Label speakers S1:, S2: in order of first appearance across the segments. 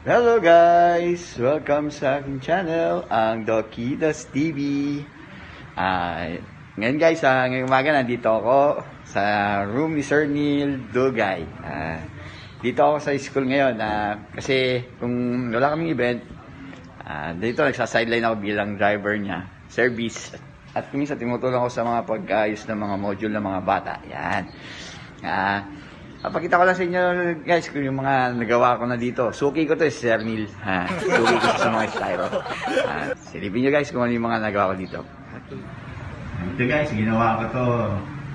S1: Hello guys! Welcome sa aking channel, ang Dokidas TV. Ah, ngayon guys, ah, ngayong umaga nandito ako sa room ni Sir Neil Dugay. Ah, dito ako sa school ngayon ah, kasi kung wala kaming event, ah, dito nagsa-sideline ako bilang driver niya, service. At minsan tumutulong ako sa mga pag-ayos ng mga module ng mga bata. Yan. Ah, Papakita ko lang sa inyo guys kung yung mga nagawa ko na dito. Suki ko to si Sir Neil. Ha, suki ko sa mga styro. Ha, silipin nyo guys kung ano yung mga nagawa ko dito. Ito guys, ginawa ko to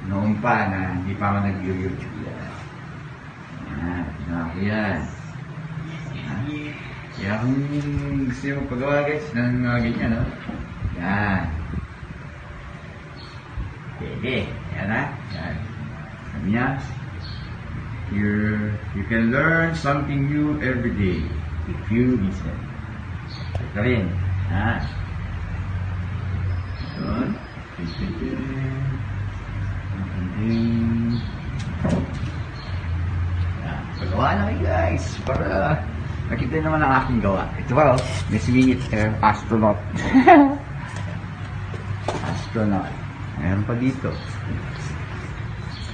S1: noon pa na hindi pa ako nag-YouTube. Yan, ginawa ko yan. Ha? Kaya kung gusto nyo magpagawa guys ng mga ganyan, no? Yan. Pwede. Yan ha. Yan. Sabi niya, you you can learn something new every day if you listen. Ito rin. Ha? Yun. Ating Yan. Pagawa na kayo guys para makita naman ang aking gawa. Ito ba oh, may singit eh, astronaut. astronaut. Meron pa dito.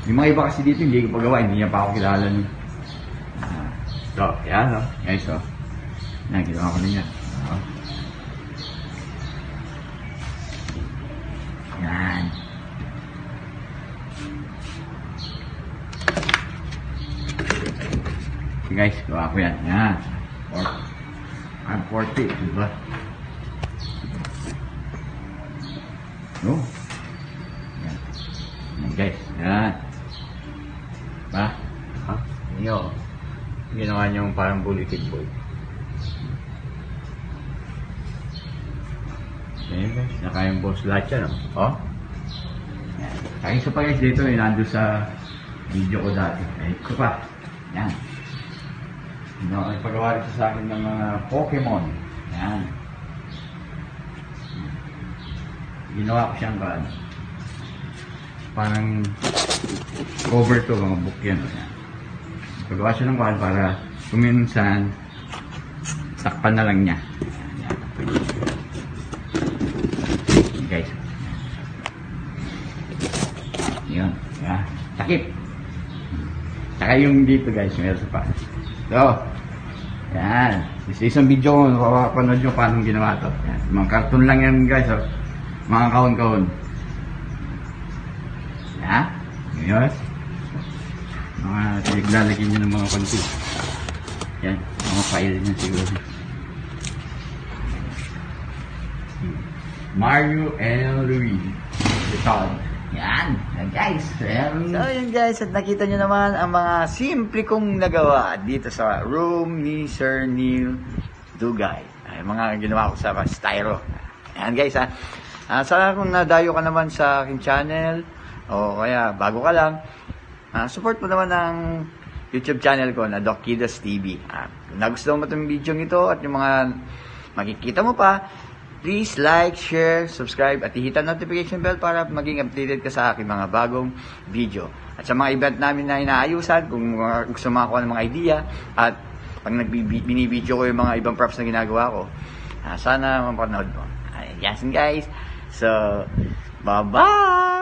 S1: Yung mga iba kasi dito, hindi ko pagawa, hindi niya pa ako kilala nun. Ah, so, yan, no? Guys, oh. Yan, ginawa ko na yan. Oh. Yan. Okay, guys, gawa ko yan. Yan. Or, I'm 40, diba? No? Yan. Yan, guys. Yan. Ba? Ha? Inyo. Ginawa niyong parang bulletin board. Ayan guys, nakayang boss lahat yan, oh. oh. Kaya isa pa guys dito, eh, nandun sa video ko dati. Ay, ko pa. Yan. Ginawa, pagawa rin sa akin ng mga Pokemon. Yan. Ginawa ko siyang ba, parang cover to, mga book yan. Pagawa siya ng kuhan para kuminsan sakpan na lang niya. Guys. Yun. Yan. Takip. Saka yung dito guys, meron pa. So, yan. Isa isang video ko, mapapanood nyo paano ginawa to. Yan. Mga cartoon lang yan guys. Oh. Mga kahon-kahon. Ha? Ngayon, mga pinaglalagyan nyo ng mga konti. Yan, mga file nyo siguro. Mario and Luigi. Ito. Yan, guys. Yan. So yan guys, at nakita nyo naman ang mga simple kong nagawa dito sa room ni Sir Neil Dugay. Ay, mga ginawa ko sa styro. Yan guys ha. Ah, sana kung nadayo ka naman sa aking channel, o kaya bago ka lang, ah, support mo naman ang YouTube channel ko na Doc Kidas TV. Ah, kung nagustuhan mo itong video ito at yung mga makikita mo pa, please like, share, subscribe at ihita notification bell para maging updated ka sa aking mga bagong video. At sa mga event namin na inaayusan, kung uh, gusto makakuha ng mga idea at pag nagbibinibideo ko yung mga ibang props na ginagawa ko, ah, sana mapanood mo. Ay, yes guys. So, bye-bye!